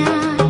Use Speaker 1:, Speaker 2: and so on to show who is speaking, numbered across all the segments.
Speaker 1: yeah.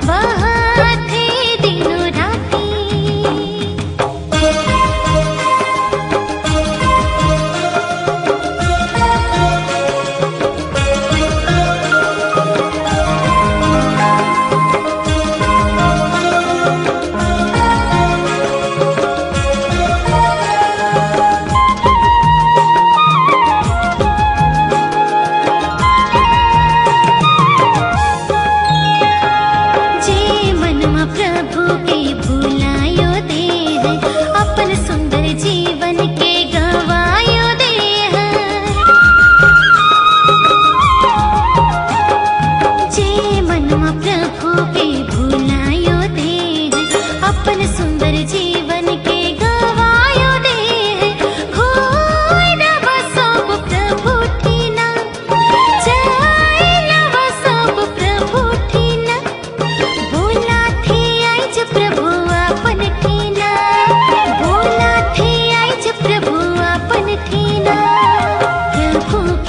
Speaker 1: भी भू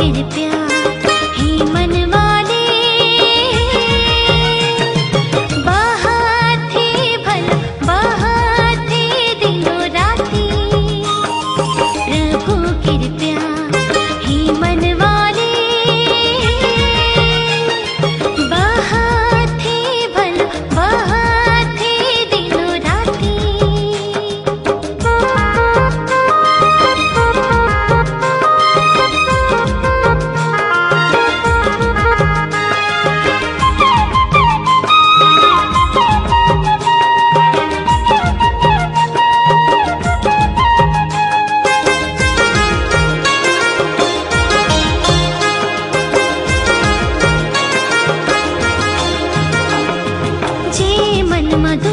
Speaker 1: 一点变 mató.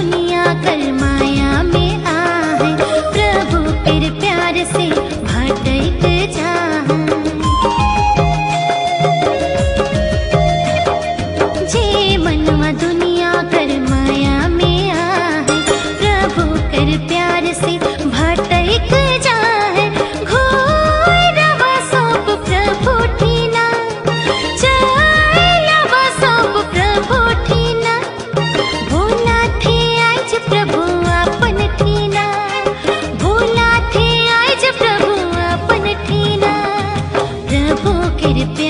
Speaker 1: இருப்பேன்